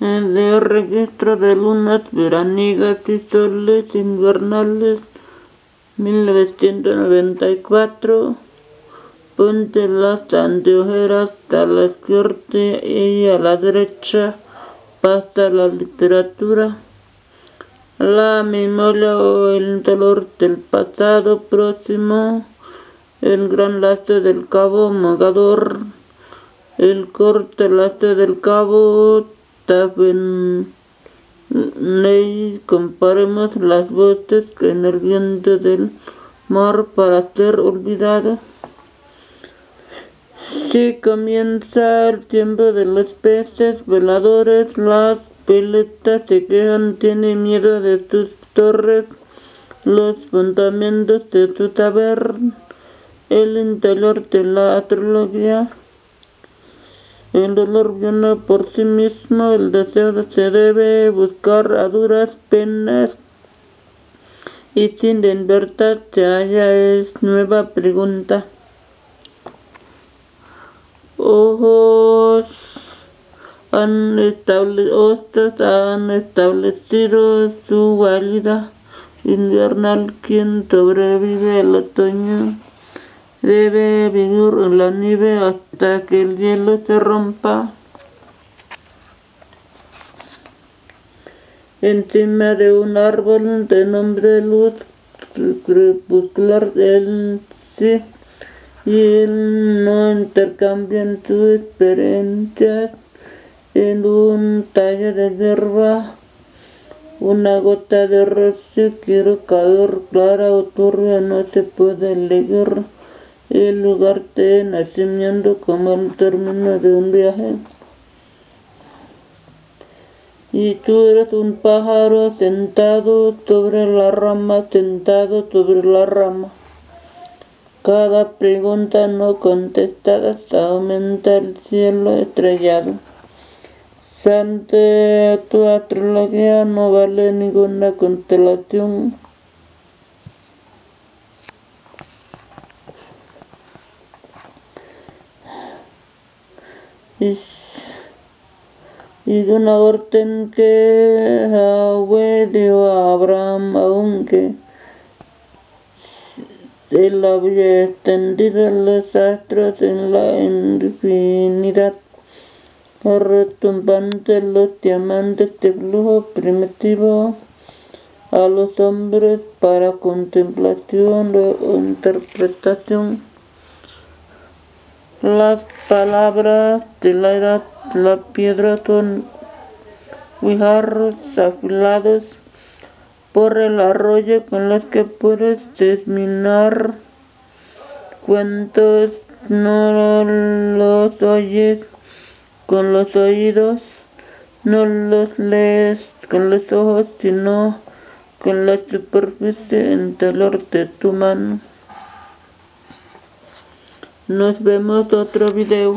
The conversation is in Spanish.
El registro de lunas veraniegas y soles invernales 1994 Ponte las anteojeras a la izquierda y a la derecha pasa la literatura. La memoria o el dolor del pasado próximo, el gran lazo del cabo mogador, el corte lazo del cabo también comparemos las voces en el viento del mar para ser olvidado. Si comienza el tiempo de los peces veladores, las peletas se quejan, tienen miedo de sus torres, los fundamentos de su saber, el interior de la astrología. El dolor viene por sí mismo, el deseo se debe buscar a duras penas. Y sin en verdad se halla es nueva pregunta. Ojos han establecido, han establecido su válida invernal quien sobrevive al otoño debe vivir en la nieve hasta que el hielo se rompa. Encima de un árbol de nombre luz crepuscular él sí y él no intercambian sus experiencias en un tallo de hierba. Una gota de rocío quiero caer clara o turbia no se puede leer el lugar de nacimiento como el término de un viaje. Y tú eres un pájaro sentado sobre la rama, sentado sobre la rama. Cada pregunta no contestada aumenta el cielo estrellado. Santa tu astrología no vale ninguna constelación. Y, de una orden que Yahweh dio a Abraham, aunque él había extendido los astros en la infinidad retumbante los diamantes de flujo primitivo a los hombres para contemplación o interpretación. Las palabras de la la piedra son guijarros afilados por el arroyo con los que puedes desminar cuentos, no los oyes con los oídos, no los lees con los ojos, sino con la superficie interior de tu mano. Nos vemos otro video.